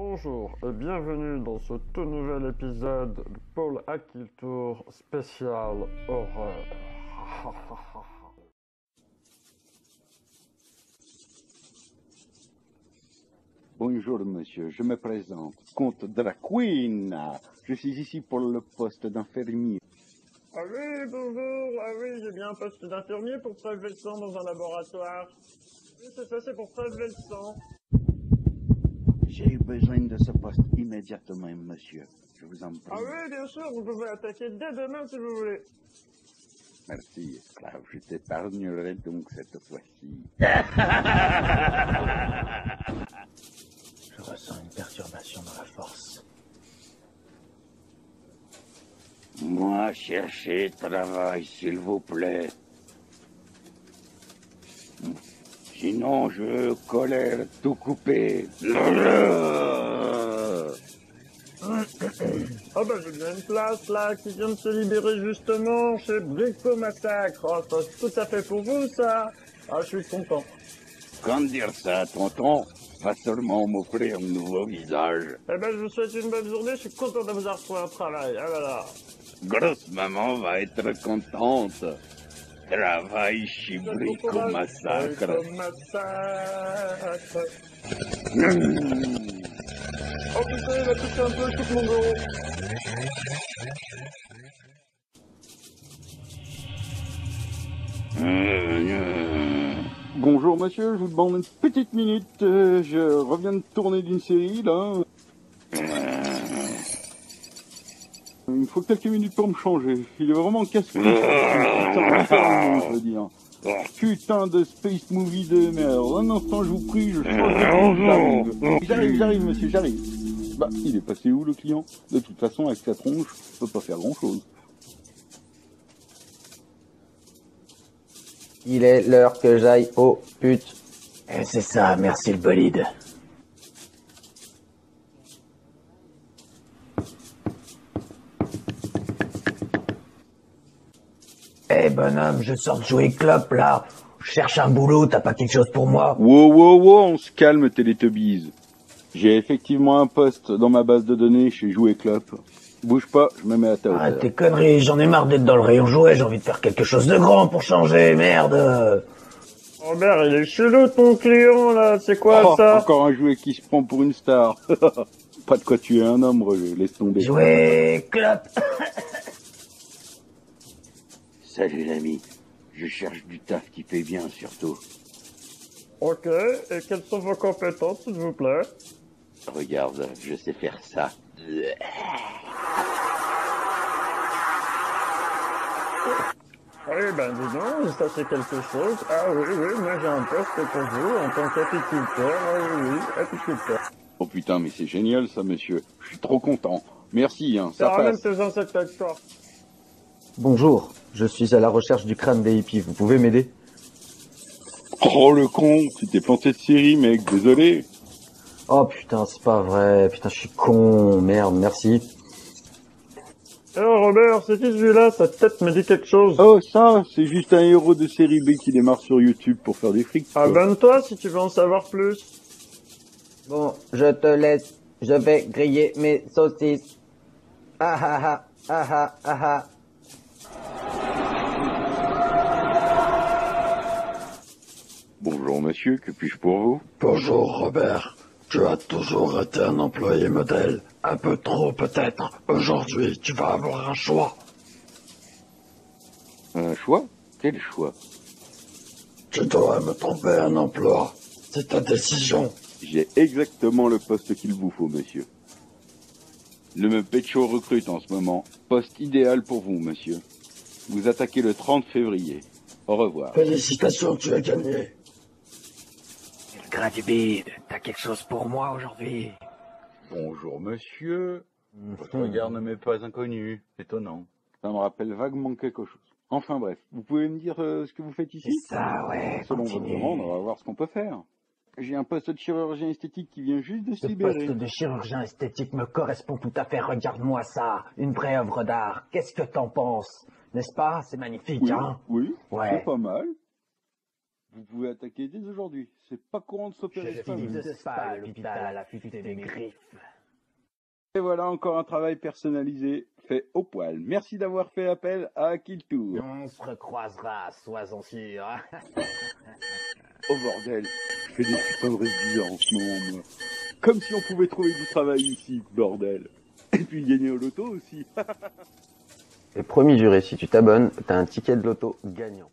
Bonjour et bienvenue dans ce tout nouvel épisode de Paul Akill Tour spécial horreur. Bonjour monsieur, je me présente, comte Draquin. Je suis ici pour le poste d'infirmier. Ah oui, bonjour, ah oui, j'ai bien un poste d'infirmier pour prélever le sang dans un laboratoire. Oui, c'est ça, c'est pour prélever le sang. J'ai eu besoin de ce poste immédiatement, monsieur. Je vous en prie. Ah oui, bien sûr, vous pouvez attaquer dès demain si vous voulez. Merci, esclave. Je t'épargnerai donc cette fois-ci. Je ressens une perturbation dans la force. Moi, cherchez travail, s'il vous plaît. Sinon, je colère tout couper. Ah bah j'ai bien une place là qui vient de se libérer justement chez Brico Massacre. Oh, ça, c'est tout à fait pour vous ça. Ah, je suis content. Quand dire ça, tonton Pas seulement m'offrir un nouveau visage. Eh ben je vous souhaite une bonne journée, je suis content de vous avoir trouvé un travail. Ah voilà. Grosse maman va être contente. Travail chez Brico Massacre. Mmh. Oh putain, il a touché un peu tout mon bureau. Bonjour monsieur, je vous demande une petite minute. euh, je reviens de tourner d'une série là. Il me faut quelques minutes pour me changer. Il est vraiment casse-couille. Putain, je veux dire. Putain de space movie de merde. Un instant, je vous prie, je change de J'arrive, J'arrive, j'arrive, monsieur, j'arrive. Bah, il est passé où le client? De toute façon, avec sa tronche, je peux pas faire grand-chose. Il est l'heure que j'aille au pute. Et c'est ça, merci le bolide. Eh bonhomme, je sors de jouer clope là. Je cherche un boulot, t'as pas quelque chose pour moi? Wow, wow, wow, on se calme, Télétubbies. J'ai effectivement un poste dans ma base de données chez Jouet Club. Bouge pas, je me mets à ta Arrête hauteur. tes conneries, j'en ai marre d'être dans le rayon jouet, j'ai envie de faire quelque chose de grand pour changer, merde Robert, il est chelou ton client là, c'est quoi Oh, ça? encore un jouet qui se prend pour une star. pas de quoi tuer un homme, Roger, laisse tomber. Jouer clope Salut l'ami, je cherche du taf qui paye bien surtout. Ok, et quelles sont vos compétences s'il vous plaît? Regarde, je sais faire ça. Oui, ben dis donc, ça c'est quelque chose. Ah oui, oui, moi j'ai un poste pour vous en tant qu'apiculteur. Ah oui, oui, apiculteur. Oh putain, mais c'est génial ça, monsieur. Je suis trop content. Merci, hein, Ça ça ramène passe. tes insectes avec toi. Bonjour, je suis à la recherche du crâne des hippies. Vous pouvez m'aider Oh le con, tu t'es planté de série, mec, désolé. Oh putain, c'est pas vrai. Putain, je suis con. Merde, merci. Alors Robert, c'est qui celui-là? Sa tête me dit quelque chose. Oh ça, c'est juste un héros de série B qui démarre sur YouTube pour faire des frics. quoi. Abonne-toi si tu veux en savoir plus. Bon, je te laisse. Je vais griller mes saucisses. Ah ah ah ah ah ah ah. Bonjour monsieur, que puis-je pour vous? Bonjour Robert, tu as toujours été un employé modèle, un peu trop peut-être. Aujourd'hui, tu vas avoir un choix. Un choix? Quel choix? Tu dois me trouver un emploi. C'est ta décision. J'ai exactement le poste qu'il vous faut, monsieur. Le me Pecho recrute en ce moment. Poste idéal pour vous, monsieur. Vous attaquez le 30 février. Au revoir. Félicitations, tu as gagné. Du bide, t'as quelque chose pour moi aujourd'hui? Bonjour, monsieur. Votre regard ne m'est pas inconnu. Étonnant. Ça me rappelle vaguement quelque chose. Enfin bref, vous pouvez me dire euh, ce que vous faites ici? C'est ça, ouais, Selon votre demande, on va voir ce qu'on peut faire. J'ai un poste de chirurgien esthétique qui vient juste de se Ce libérer. poste de chirurgien esthétique me correspond tout à fait. Regarde-moi ça, une vraie œuvre d'art. Qu'est-ce que t'en penses? N'est-ce pas? C'est magnifique, Oui, hein? oui, Ouais. c'est pas mal. Vous pouvez attaquer dès aujourd'hui. C'est pas courant de s'opérer Je n'existe pas l'hôpital à des griffes. Et voilà encore un travail personnalisé fait au poil. Merci d'avoir fait appel à Killtour. On se recroisera, sois-en sûr. Oh bordel, je fais des de bizarres en ce moment, moi. Comme si on pouvait trouver du travail ici, bordel. Et puis gagner au loto aussi. Et promis juré, si tu t'abonnes, t'as un ticket de loto gagnant.